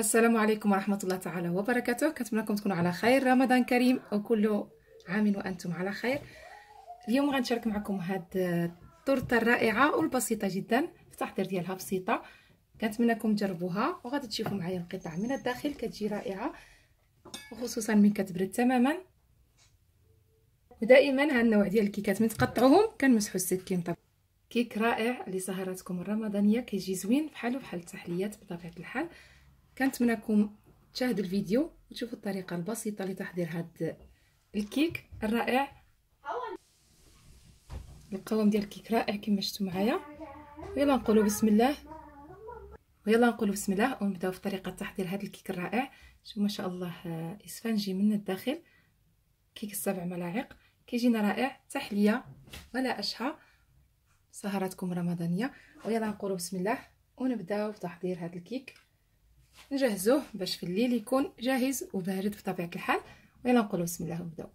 السلام عليكم ورحمة الله تعالى وبركاته. كنتمنىكم تكونوا على خير. رمضان كريم وكل عام وأنتم على خير. اليوم غنشارك معكم هاد التورتة الرائعة والبسيطة جدا التحضير ديالها بسيطة. كنتمنىكم تجربوها وغادي تشوفوا معايا القطع من الداخل كتجي رائعة وخصوصا من كتبرد تماما. ودائما هاد النوع ديال الكيكات من تقطعوهم كنمسحوا السكين طب كيك رائع لسهراتكم الرمضانية كيجي زوين بحالو بحال التحليات بطبيعة الحال. كنتمنىكم تشاهدوا الفيديو وتشوفوا الطريقة البسيطة لتحضير هذا الكيك الرائع. القوام ديال الكيك رائع كما شفتوا معايا. يلا نقولوا بسم الله. ويلا نقولوا بسم الله ونبداو في طريقة تحضير هذا الكيك الرائع. شوف ما شاء الله إسفنجي من الداخل. كيك السبع ملاعق. كيجينا رائع. تحلية ولا أشهى. سهراتكم رمضانية. ويلا نقولوا بسم الله ونبداو في تحضير هذا الكيك. نجهزوه باش في الليل يكون جاهز وبارد بطبيعة الحال ويلا نقولوا بسم الله ونبدأو.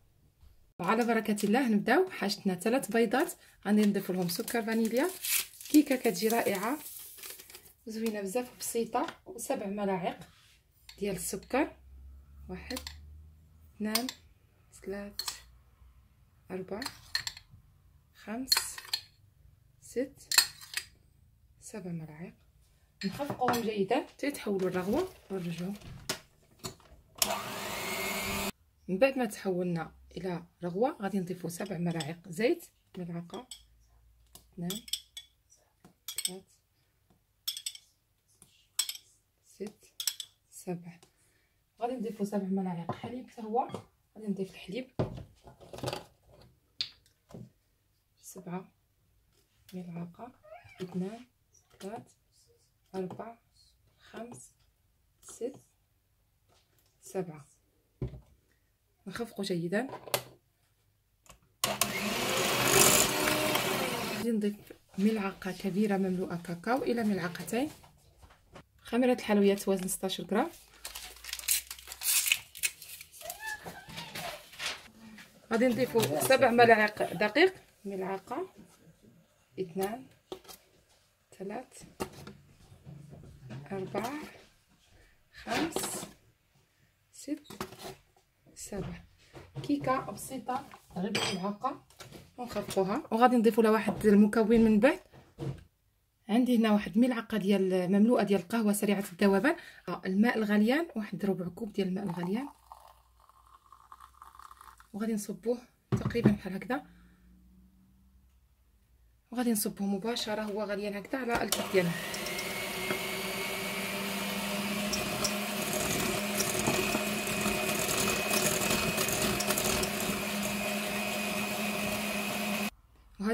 وعلى بركة الله نبدأو حاجتنا ثلاث بيضات. غادي نضيف لهم سكر فانيليا كيكة كتجي رائعة زوينة بزاف وبسيطة وسبع ملاعق ديال السكر. واحد اثنان ثلاث أربعة خمس ست سبع ملاعق. نخفقوهم جيدا. تيتحولوا الرغوة. ونرجعو من بعد ما تحولنا إلى رغوة غادي نضيفو سبع ملاعق زيت ملعقه اثنان ثلاث ست سبع. غادي نضيفو سبع ملاعق حليب حتى هو غادي نضيف الحليب. سبعة ملعقة اثنان ثلاث أربعة خمس ست سبعة. نخفقه جيدا. نضيف ملعقة كبيرة مملوءة كاكاو إلى ملعقتين. خميرة الحلويات وزن 16 غرام غادي نضيفو سبع ملاعق دقيق. ملعقة اثنان ثلاث. أربعة خمس ست سبع كيكة بسيطة غير بملعقة ونخفقوها وغادي نضيفو لها واحد المكون من بعد. عندي هنا واحد ملعقة ديال مملوءة ديال القهوة سريعة الذوبان الماء الغليان واحد ربع كوب ديال الماء الغليان. وغادي نصبوه تقريبا بحال هكذا. وغادي نصبه مباشرة هو غليان هكذا على الكيك ديالنا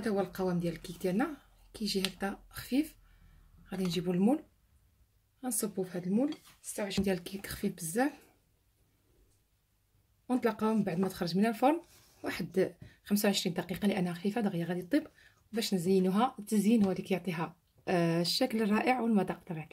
وهذا هو القوام ديال الكيك ديالنا. كيجي هكذا خفيف. غادي نجيبو المول. غنصبو في هذا المول. 26 ديال الكيك خفيف بزاف. ونتلاقاو من بعد ما تخرج من الفرن. واحد 25 دقيقة لأنها خفيفة دغيا غادي طيب باش نزينوها. التزيين هو اللي كيعطيها آه الشكل الرائع والمذاق بطبيعه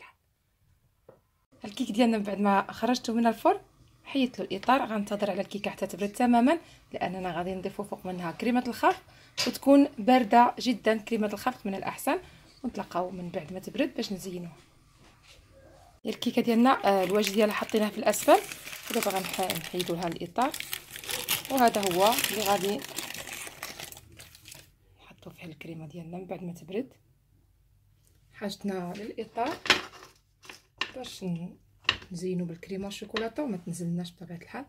الكيك ديالنا بعد ما خرجته من الفرن حيدت له الإطار غنتظر على الكيكة حتى تبرد تماما لأننا غادي نضيفو فوق منها كريمة الخفق وتكون باردة جدا كريمة الخفق من الأحسن ونتلاقاو من بعد ما تبرد باش نزينوها. الكيكة ديالنا آه الوجه ديالها حطيناه في الأسفل. ودابا غنحيدو لها الإطار. وهذا هو اللي غادي نحطو فيه الكريمة ديالنا من بعد ما تبرد. حاجتنا للإطار باش نزينو بالكريمه والشوكولاتة وما تنزلناش بطبيعة الحال.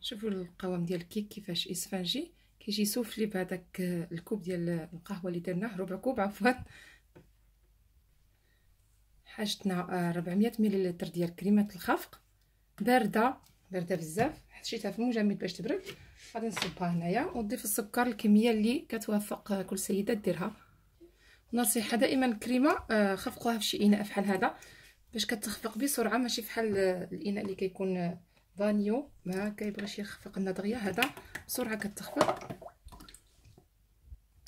شوفوا القوام ديال الكيك كيفاش إسفنجي. كيجي سوفلي بهذاك الكوب ديال القهوة اللي درناه ربع كوب عفوا. حاجتنا 400 ملل ديال كريمة الخفق. باردة باردة بزاف. حطيتها في المجمد باش تبرد. غادي نصبها هنايا. ونضيف السكر الكمية اللي كتوافق كل سيدة ديرها نصيحة دائما الكريمه خفقوها في شي إناء بحال هذا. باش كتخفق بسرعة ماشي بحال الإناء اللي كيكون فانيو ما كيبغيش يخفق لنا دغيا. هذا بسرعة كتخفق.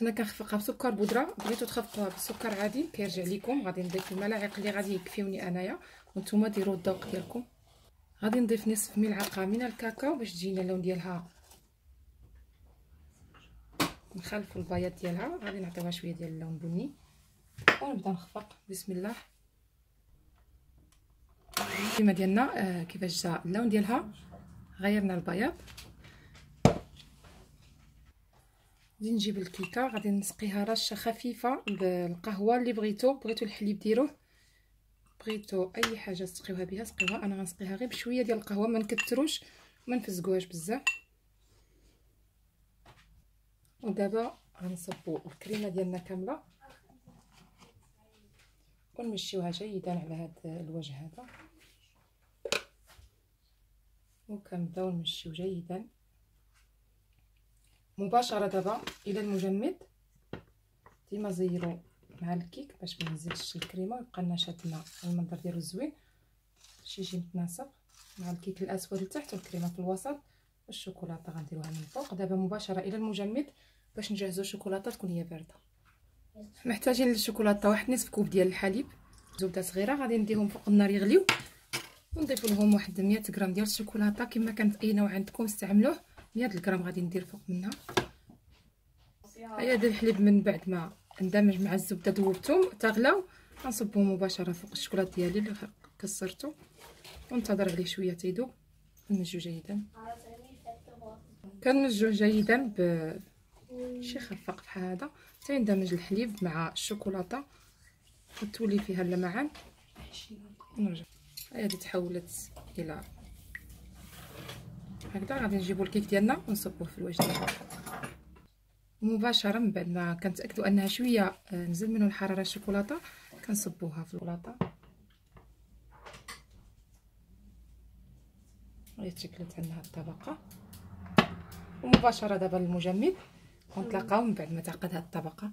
أنا كنخفقها بسكر بودرة. بغيتو تخفقوها بالسكر عادي كيرجع لكم غادي نضيف الملاعق اللي غادي يكفيوني أنايا. وأنتم ديروا الذوق ديالكم. غادي نضيف نصف ملعقة من الكاكاو باش تجينا اللون ديالها. نخلفوا البياض ديالها. غادي نعطيوها شوية ديال اللون بني. ونبدا نخفق. بسم الله. كيما ديالنا آه كيفاش جا اللون ديالها؟ غيرنا البياض. غادي نجيب الكيكة غادي نسقيها رشة خفيفة بالقهوة اللي بغيتو بغيتو الحليب ديروه بغيتو أي حاجة تسقيوها بها سقيوها. أنا غنسقيها غير بشوية ديال القهوة ما نكثروش ما نفزقوهاش بزاف. ودابا غنصبو الكريمة ديالنا كاملة. ونمشيوها جيدا على هذا الوجه هذا. وكنبداو نمشيو جيدا. مباشرة دابا إلى المجمد. ديما زيرو مع الكيك باش ما ينزلش الكريمة ويبقى لنا المنظر ديالو زوين. باش يجي متناسق مع الكيك الأسود لتحت والكريمة في الوسط. والشوكولاته غنديروها من فوق. دابا مباشرة إلى المجمد باش نجهزوا الشوكولاتة تكون هي باردة. محتاجين للشوكولاتة واحد نصف كوب ديال الحليب. زبدة صغيرة غادي نديهم فوق النار يغليو. ونضيف لهم واحد 100 غرام ديال الشوكولاتة. كما كانت أي نوع عندكم استعملوه 100 غرام غادي ندير فوق منها. هيا هذا الحليب من بعد ما اندمج مع الزبدة ذوبتهم تغلاو غنصبو مباشرة فوق الشوكولاط ديالي اللي كسرته وننتظر عليه شوية تيذوب نمجو جيدا. كنمجوه جيدا بشي خفاق بحال هذا. تيندمج الحليب مع الشوكولاتة. وتولي فيها اللمعان. نرجع. هادي تحولت إلى هكذا. غادي نجيبو الكيك ديالنا ونصبوه في الوجه. ديالنا مباشرة من بعد ما كنتاكدوا أنها شوية آه، نزل منه الحرارة الشوكولاتة كنصبوها في البلاطه هي تشكلت عندنا الطبقة. ومباشرة دابا المجمد ونتلاقاو من بعد ما تعقد هاد الطبقة.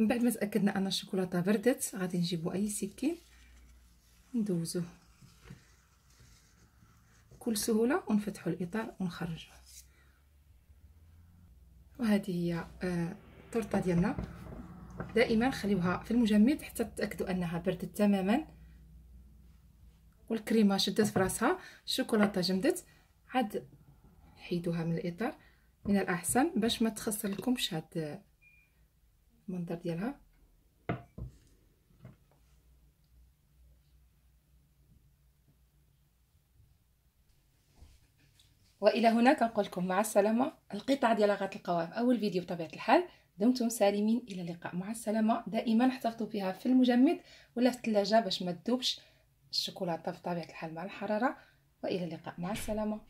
من بعد ما تأكدنا أن الشوكولاتة بردت غادي نجيبو أي سكين. ندوزوه بكل سهولة ونفتحوا الإطار ونخرجوه وهذه هي آه التورتة ديالنا. دائما خليوها في المجمد حتى تاكدوا أنها بردت تماما. والكريمة شدت في راسها الشوكولاتة جمدت. عاد حيدوها من الإطار من الأحسن باش ما تخسر لكمش هاد المنظر ديالها. وإلى هنا كنقول لكم مع السلامة. القطعه ديال غتلقاوها في اول فيديو بطبيعة الحال. دمتم سالمين. إلى اللقاء. مع السلامة. دائما احتفظوا فيها في المجمد ولا في الثلاجة باش ما تذوبش. الشوكولاتة بطبيعة الحال مع الحرارة. وإلى اللقاء. مع السلامة.